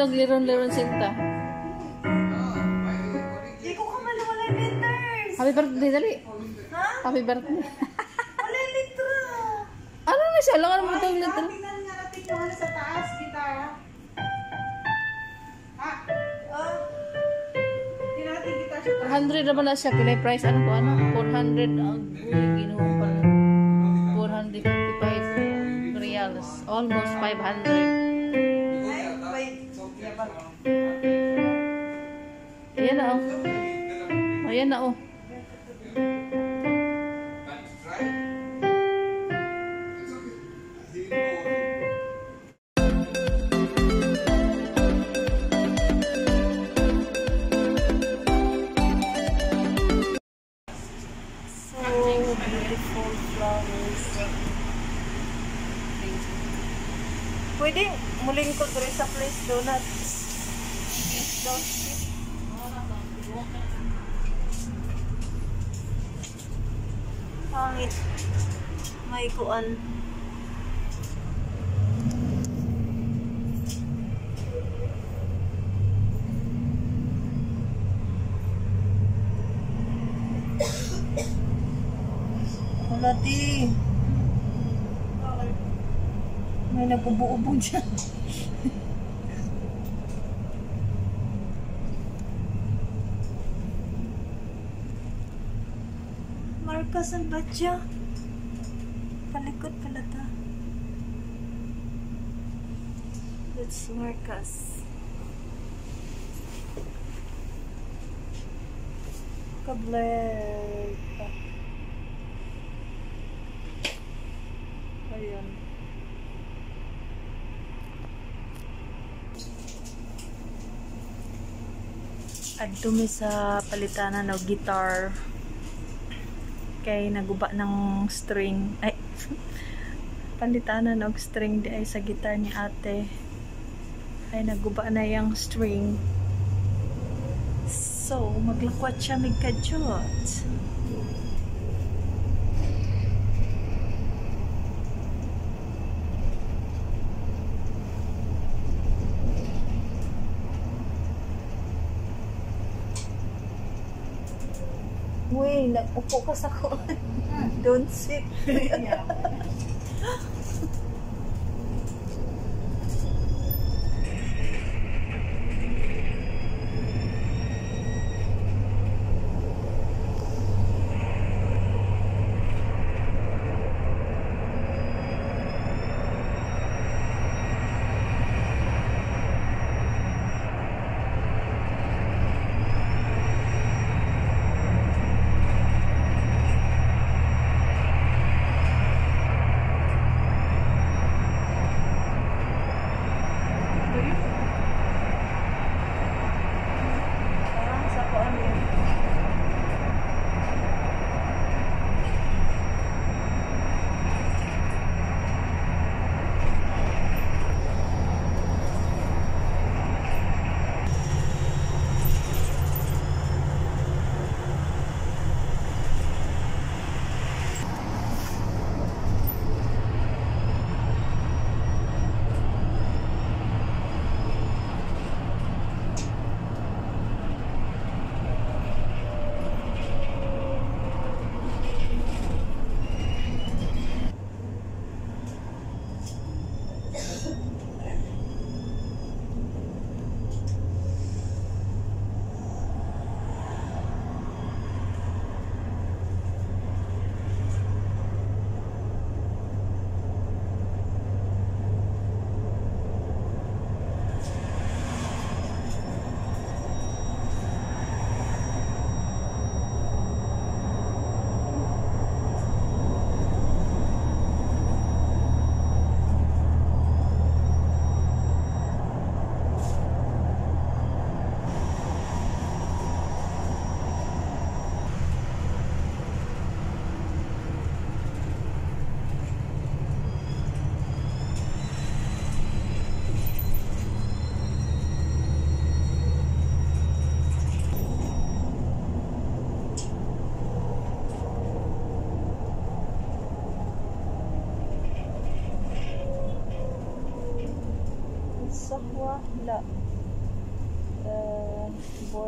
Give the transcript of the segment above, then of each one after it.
nagliron-liron sinta. Di ko ka malawala letters. Happy birthday dali. Ha? Happy birthday. Wala letra. ano na siya? Langan mo tong little. Tingnan nga natin kung ano sa taas, kita. Ha? Tingnan natin kita sa taas. 400 naman na siya. Pinay price ano ko ano? 400 ang uy, ginuha pa na. 455 reals. Almost 500. Ayan na oh. Ayan na oh. Donuts. Pangit. May kuan. Wala di. May nag-ubo-ubo dyan. Marcos ang batya. Palikot pala ta. That's Marcos. Kabler pa. Ayun. Adto mi sa palitanan ng guitar kay naguba ng string. Ay palitanan og string di ay sa gitar ni ate. Ay naguba na yung string. So maglakwat siya mig kadyot Uy, nag-upo ka sa ko. Don't sit.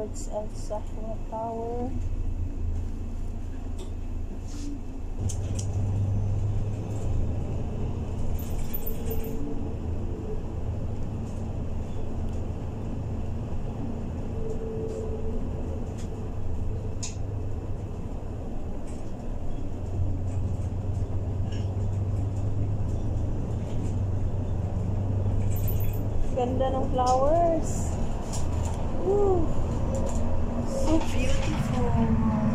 parts of succulent power. ganda ng flowers beautiful.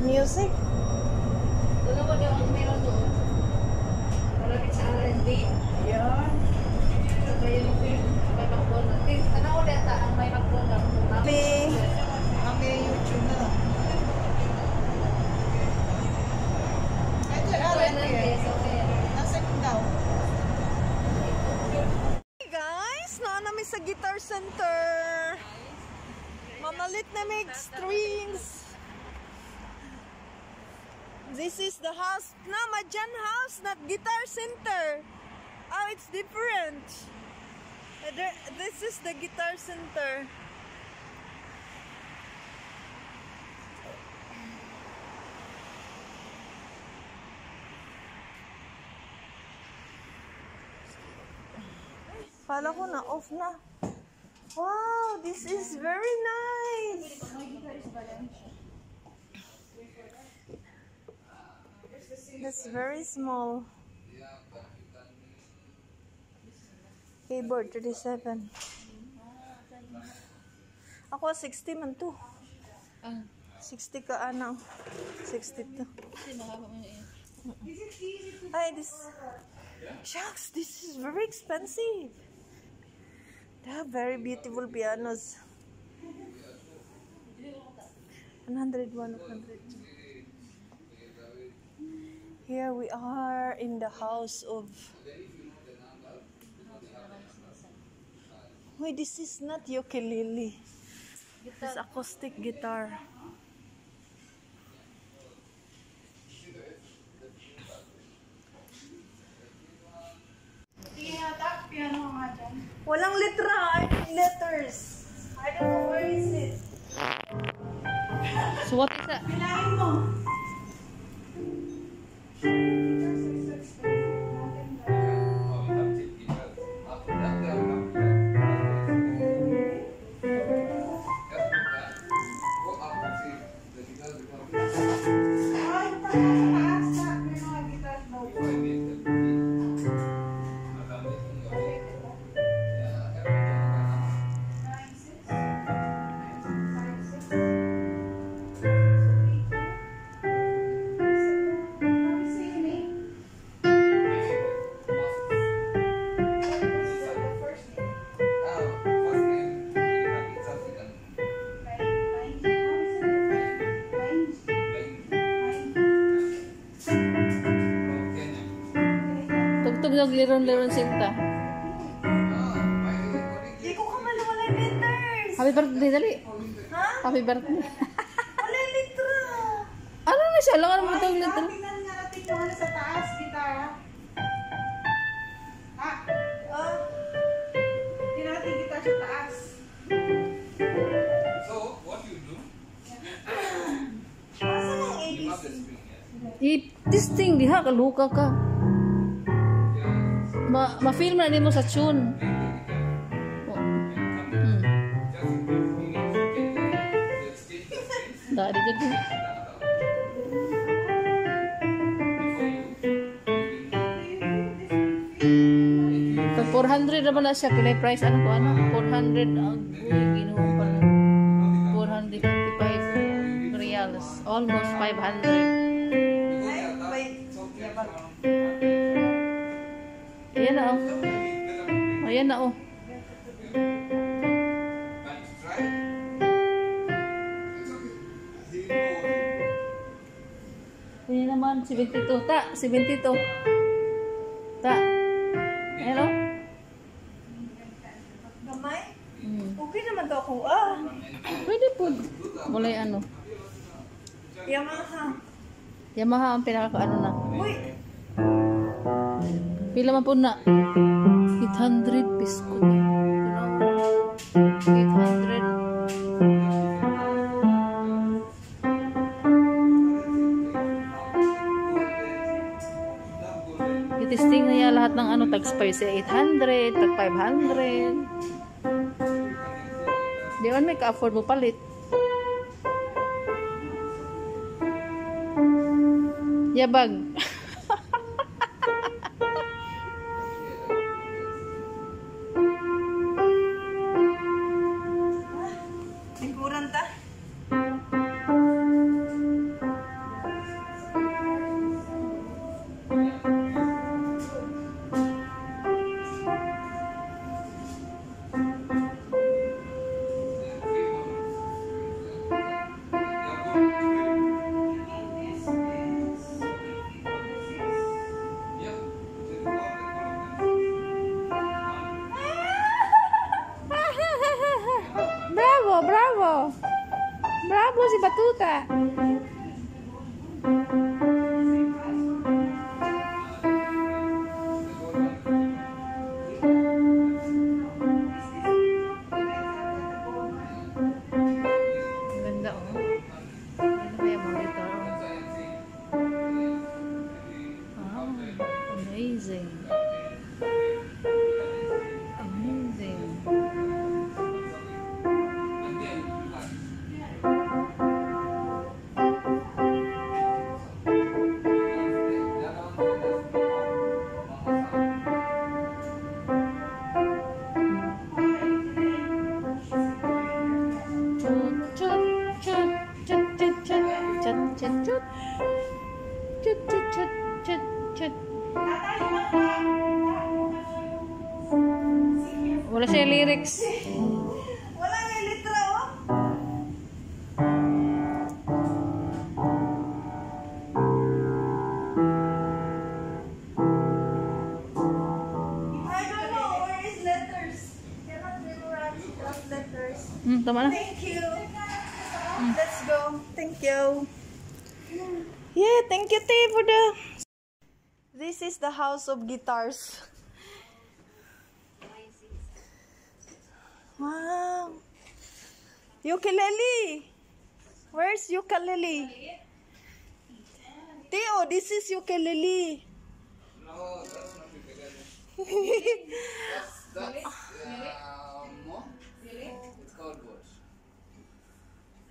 music. different. Uh, this is the Guitar Center. Kala ko na off na. Wow, this is very nice. That's very small. Keyboard 37. Ako 60 man to. Ang, 60 ka ano. 62. kasi mahaba mo yun. Ay, this... Shucks, this is very expensive. They have very beautiful pianos. 101, 102. Here we are in the house of... Wait, this is not ukulele. This is acoustic guitar. Walang letra. I need letters. I don't know where is it. So what is that? Bilangin mo. Tugtog ng liron-liron sinta. Di ko ka man wala yung letters. Happy birthday, dali. Ha? Happy birthday. Wala letra. ano na siya? Alam mo itong little. Tingnan nga natin ano sa taas, gitara. Ah, Ah, tingnan natin gitara sa taas. So, what you do? Asa You ABC? this thing, diha, kaluka ka. Ma, ma-feel man mo sa tune. Oh. Hmm. Dari jadi. Pag 400 naman na siya, kilay price ano ko ano? 400 ang uy, ginuho pa na. 455 reals. Almost 500. Ay, wait. Ayan na oh. Ayan na oh. Ayan naman, 72. Ta, 72. Ta. Hello? Gamay? Hmm. Okay naman to ako. Ah, Pwede po. Mulay ano. Yamaha. Yamaha ang pinaka ano na. Uy, Pila man po na? 800 pisko know? 800. Itisting na yan lahat ng ano, tag spicy 800, tag 500. Di man may ka-afford mo palit. Yabag. Letters. Hmm, tama na. Thank you. Let's go. Thank you. Yeah, thank you, Tay, for the. This is the house of guitars. Wow. Ukulele. Where's ukulele? Theo, this is ukulele. No, that's not ukulele. That's, that's uh,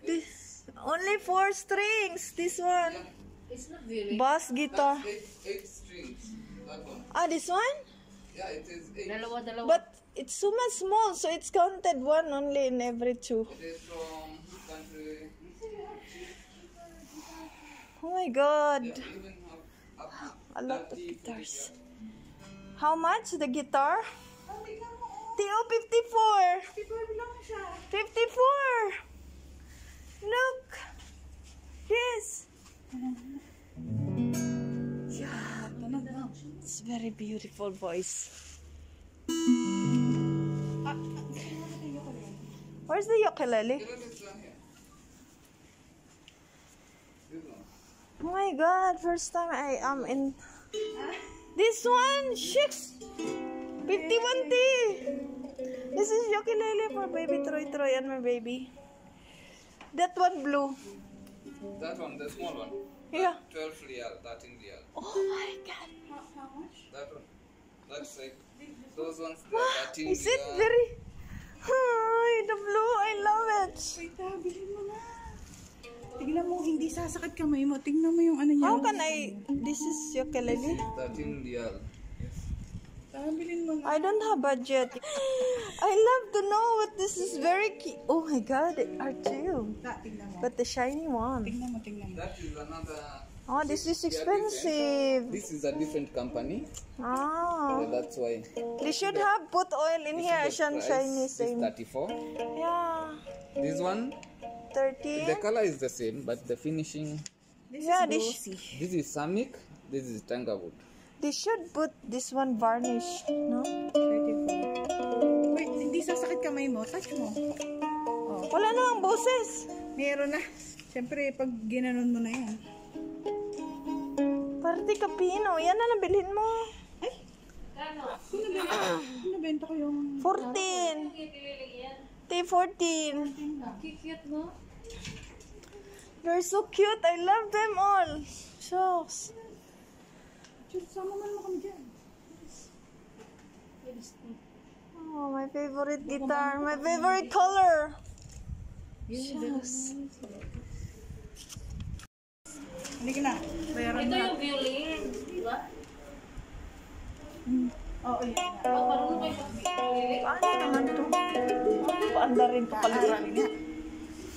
This only four strings. This one. It's not really. Bass guitar. Eight, eight strings. That one. Ah, this one? Yeah, it is eight. Dalawa, dalawa. But it's so much small, so it's counted one only in every two. It is from country? Oh my god. Up A to lot of 30 guitars. How much the guitar? Tio, 54. Di ba bilang siya? 54. Look. Yes. Yeah. It's very beautiful voice. Where's the ukulele? Oh my god, first time I am in this one, six, 51 T. This is ukulele for baby Troy Troy and my baby. That one blue. That one, the small one. Yeah. 12 real, 13 real. Oh my god. That one. That's like, those ones, 13 Is it real. very... Hi, the blue, I love it. Wait, ah, bilhin mo na. Tignan mo, hindi sasakit kamay mo. Tignan mo yung ano niya. How can I... This is ukulele? 13 real. Ah, bilhin mo na. I don't have budget. I love to know what this is very cute. Oh my god, they are two. Ah, tignan mo. But the shiny one. Tignan mo, tignan mo. That is another. Oh, this is expensive. This is a different company. Oh. So that's why. They should have put oil in here, the Shan price shiny is same. 34. Yeah. This one, 30. the color is the same, but the finishing. This Yeah, is this- This is Samik. This is Tangawood. They should put this one varnish, no? 34. Wait, hindi sasakit kamay mo. Touch mo. Wala namang boses. Meron na. Siyempre, pag ginanon mo na yan. Party kapino. Yan na lang bilhin mo. Kung nabenta, kung nabenta ko yung... 14. T14. Cute, no? They're so cute. I love them all. Shucks. Chut, sama man mo kami dyan. Oh, my favorite guitar. My favorite color. Shucks. Halika na. Bayaran Ito yung violin, di ba? Oo, yun na. Oh, mag-violin. Paano naman to? Paanda rin to pala.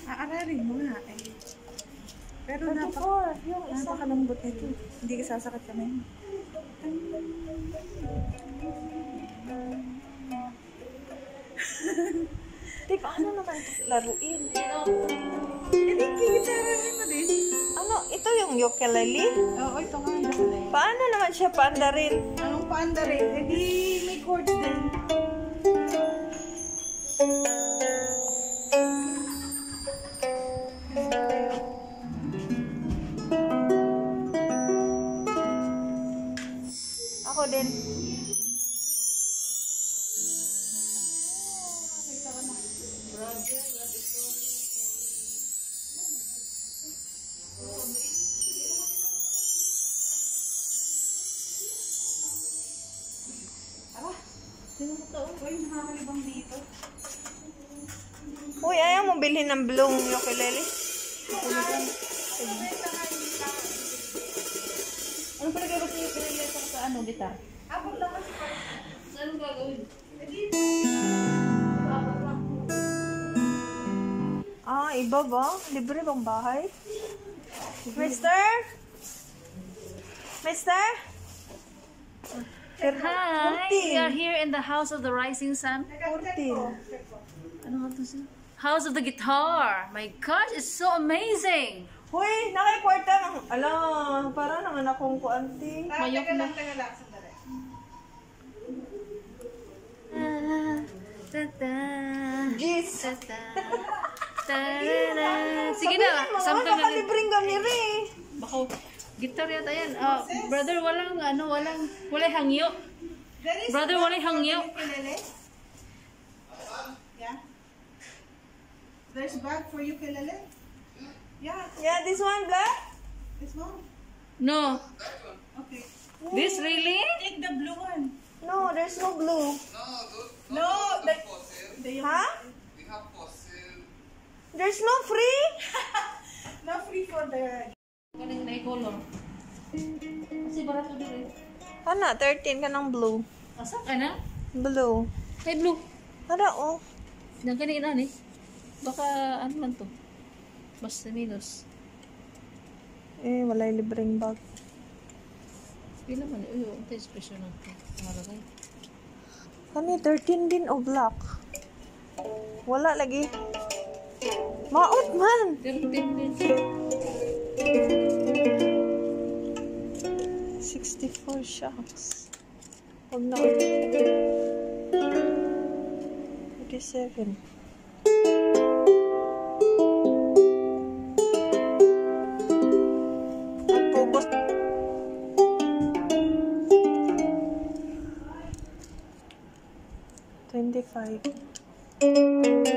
Aaralin mo nga. Eh. Pero napaka, 24. Yung isa. napakalambot nito. Hindi ka sasakit kamay mo. Di, paano naman laruin? Hindi, gigitarahin mo din. Ano, ito yung ukulele? Oo, ito nga. nakalay. Paano naman siya paanda rin? Anong paanda rin? Eh di may chords din. Ayaw mo bilhin ng blue ukulele? Ano pala gagawin yung pinili sa sa ano, guitar? Saan mo gagawin? Ah, iba ba? Libre bang bahay? Mister? Mister? Hi! We are here in the House of the Rising Sun. 14. Ano nga to siya? House of the Guitar! My gosh, it's so amazing! Hoy, nakikwarta ng... Ala, para naman akong kuanti. Mayok na. Jeez. Sige na, sample na rin. Nakalibreng ganiri. Bako, guitar yata yan. Ah, brother, walang, ano, walang, walay hangyo. Brother, walay hangyo. Ukulele? Yeah? There's bag for ukulele? Yeah, Yeah, this one, black? this one. No. Okay. This really? Take the blue one. No, there's no blue. No, those, No, those the, are for sale. the Huh? We have for sale. There's no free? not free for the Galing na color. Kasi barato din eh. Ano, 13 ka ng blue. Asa ka na? Blue. Hey, blue. Ano, oh. Nagkani na ni. Baka, ano man to? Basta minus. Eh, walay libreng bag. Pila man. Uy, oh, ito yung special lang to. Maragay. Kani, 13 din o black. Wala lagi. Maot man. 13 din. 64 shocks. Huwag na ulit. 37. 25